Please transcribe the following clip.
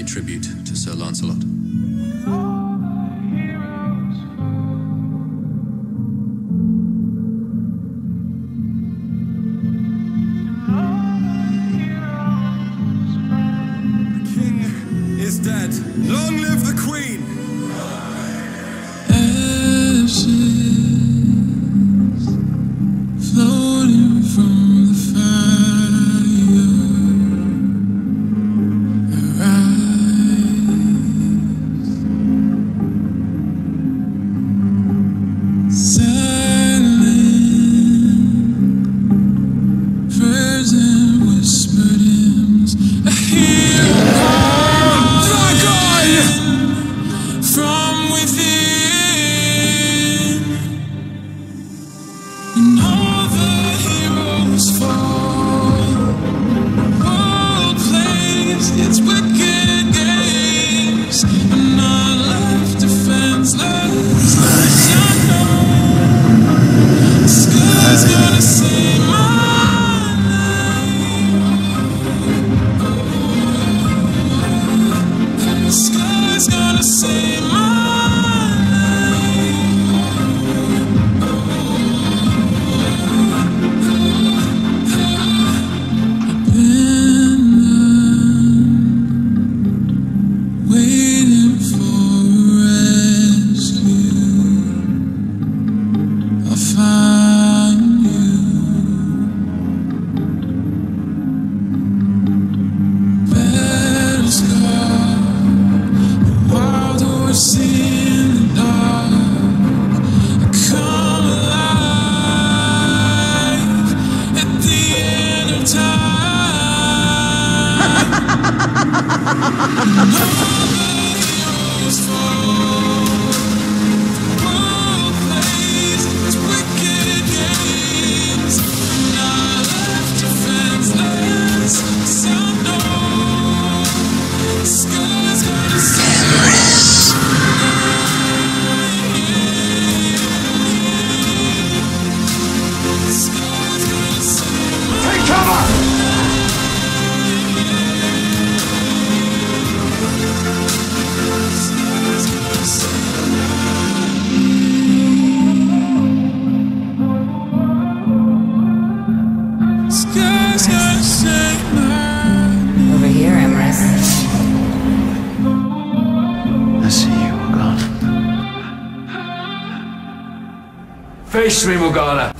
paid tribute to Sir Lancelot. Long live the Queen! Hail, Hail, Hail, Hail, Hail, Hail, Hail, Face me, Morgana.